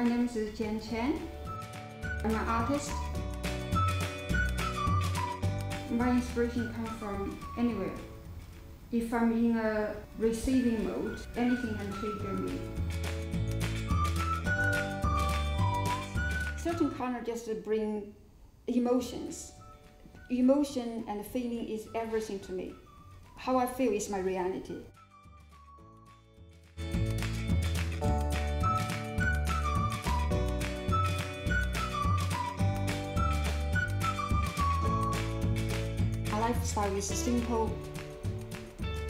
My name is Jian Chen. I'm an artist. My inspiration comes from anywhere. If I'm in a receiving mode, anything can trigger me. Certain color just bring emotions. Emotion and feeling is everything to me. How I feel is my reality. Lifestyle is simple.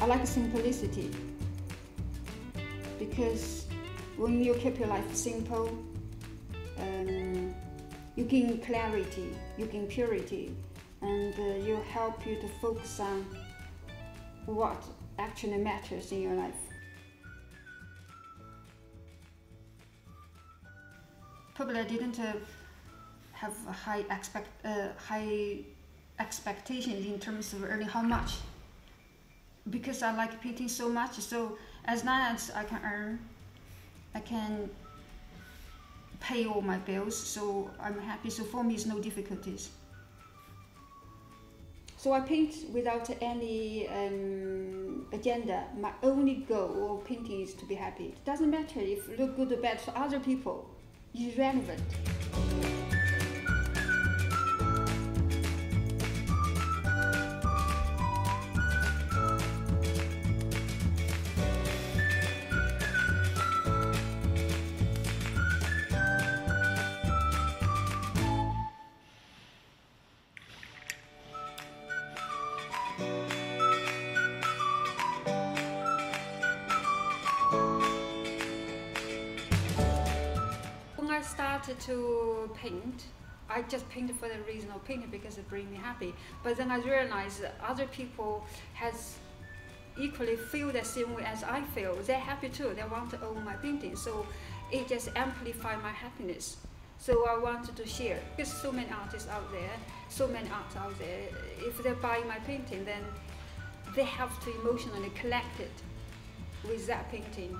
I like simplicity because when you keep your life simple, um, you gain clarity, you gain purity, and uh, you help you to focus on what actually matters in your life. Probably I didn't uh, have a high expect uh, high expectations in terms of earning how much because I like painting so much. So as long as I can earn, I can pay all my bills. So I'm happy. So for me, it's no difficulties. So I paint without any um, agenda. My only goal of painting is to be happy. It doesn't matter if look good or bad for other people. Irrelevant. 'When I started to paint, I just painted for the reason of painting because it brings me happy. But then I realized that other people has equally feel the same way as I feel. They're happy too. They want to own my painting. So it just amplified my happiness. So I wanted to share. because so many artists out there, so many arts out there. If they're buying my painting, then they have to emotionally connect it with that painting.